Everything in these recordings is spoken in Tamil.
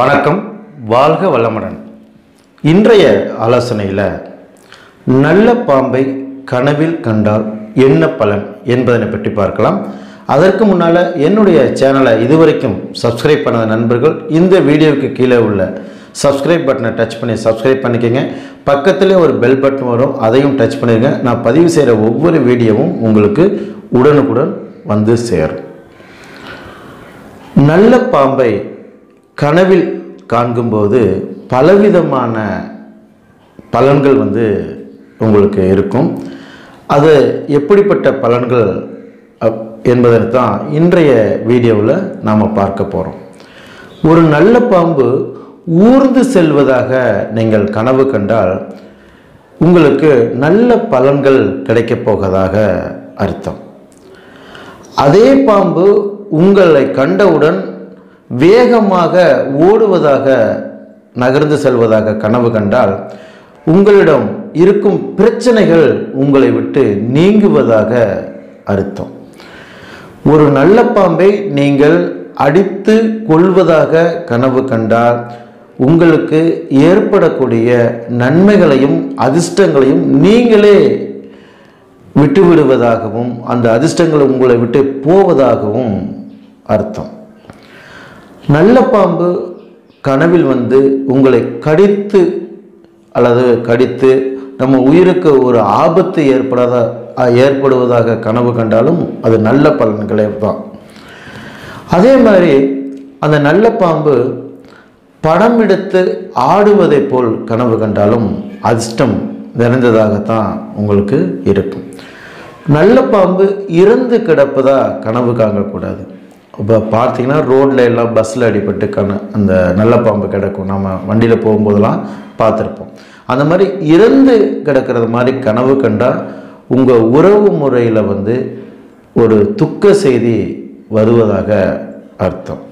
வணக்கம். வாழ்க வளமுடன். இன்றைய ஆலோசனையில் நல்ல பாம்பை கனவில் கண்டால் என்ன பலன் என்பதனை பற்றி பார்க்கலாம். அதற்கு முன்னால் என்னுடைய சேனலை இதுவரைக்கும் சப்ஸ்கிரைப் பண்ணாத நண்பர்கள் இந்த வீடியோவுக்கு கீழே உள்ள சப்ஸ்கிரைப் பட்டனை டச் பண்ணி சப்ஸ்கிரைப் பண்ணிக்கோங்க. பக்கத்துலேயே ஒரு பெல் பட்டன் வரும் அதையும் டச் பண்ணிடுங்க நான் பதிவு செய்கிற ஒவ்வொரு வீடியோவும் உங்களுக்கு உடனுக்குடன் வந்து சேரும். நல்ல பாம்பை கனவில் காண்கும்போது பலவிதமான பலன்கள் வந்து உங்களுக்கு இருக்கும். அது எப்படிப்பட்ட பலன்கள் அப்- என்பதை தான் இன்றைய வீடியோவில் நாம் பார்க்க போகிறோம் ஒரு நல்ல பாம்பு ஊர்ந்து செல்வதாக நீங்கள் கனவு கண்டால் உங்களுக்கு நல்ல பலன்கள் கிடைக்கப் போவதாக அர்த்தம். அதே பாம்பு உங்களை கண்டவுடன் வேகமாக ஓடுவதாக நகர்ந்து செல்வதாக கனவு கண்டால் உங்களிடம் இருக்கும் பிரச்சனைகள் உங்களை விட்டு நீங்குவதாக அர்த்தம். ஒரு நல்ல பாம்பை நீங்கள் அடித்து கொள்வதாக கனவு கண்டால் உங்களுக்கு ஏற்படக்கூடிய நன்மைகளையும் அதிர்ஷ்டங்களையும் நீங்களே விட்டுவிடுவதாகவும் அந்த அதிர்ஷ்டங்கள் உங்களை விட்டு போவதாகவும் அர்த்தம். நல்ல பாம்பு கனவில் வந்து உங்களை கடித்து அல்லது கடித்து நம்ம உயிருக்கு ஒரு ஆபத்து ஏற்படாத ஏற்படுவதாக கனவு கண்டாலும் அது நல்ல பலன்களே தான். அதே மாதிரி அந்த நல்ல பாம்பு படம் எடுத்து ஆடுவதைப் போல் கனவு கண்டாலும் அதிர்ஷ்டம் நிறைந்ததாகத்தான் உங்களுக்கு இருக்கும். நல்ல பாம்பு இறந்து கிடப்பதா கனவு காங்கக்கூடாது இப்போ பார்த்தீங்கன்னா ரோட்டில் எல்லாம் பஸ்ஸில் அடிபட்டு கண அந்த நல்ல பாம்பு கிடக்கும். நம்ம வண்டியில் போகும்போதெல்லாம் பார்த்துருப்போம். அந்த மாதிரி இறந்து கிடக்கிறது மாதிரி கனவு கண்டால் உங்கள் உறவு முறையில் வந்து ஒரு துக்க செய்தி வருவதாக அர்த்தம்.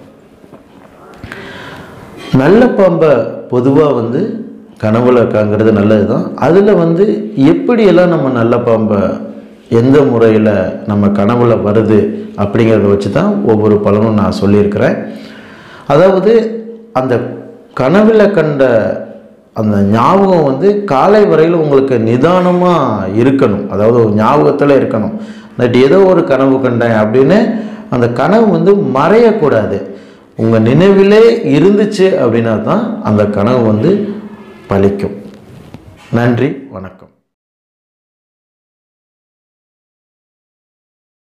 நல்ல பாம்பை பொதுவாக வந்து கனவுல காங்கிறது நல்லது தான் அதில் வந்து எப்படியெல்லாம் நம்ம நல்ல பாம்பை எந்த முறையில் நம்ம கனவுல வருது அப்படிங்கிறத வச்சு தான் ஒவ்வொரு பலனும் நான் சொல்லியிருக்கிறேன். அதாவது அந்த கனவில் கண்ட அந்த ஞாபகம் வந்து காலை வரையில் உங்களுக்கு நிதானமாக இருக்கணும். அதாவது ஒரு ஞாபகத்தில் இருக்கணும். நட்டு ஏதோ ஒரு கனவு கண்டேன் அப்படின்னு அந்த கனவு வந்து மறையக்கூடாது. உங்கள் நினைவிலே இருந்துச்சு அப்படின்னா தான் அந்த கனவு வந்து பலிக்கும் நன்றி வணக்கம்.